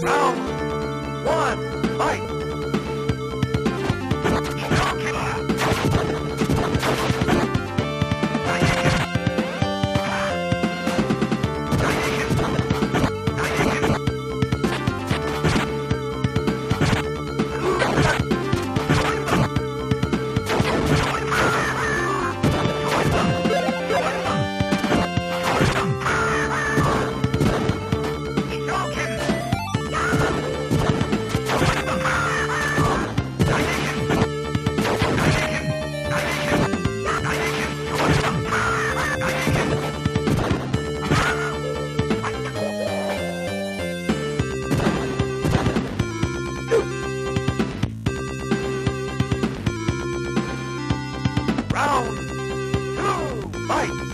Round one, fight! Fight!